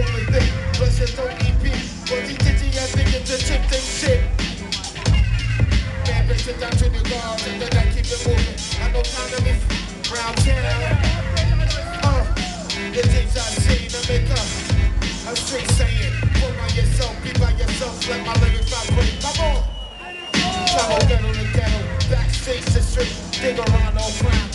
woman your throat EP. But he teaching your niggas to chip they shit. Man, bitch, sit down to the guards and then I keep it moving. I know time to be round town. Uh, the things I've seen, I make up. I'm straight saying, put by yourself, be by yourself, let my lyrics vibrate. Come on! Travel ghetto to ghetto, back streets to street, dig around all crime.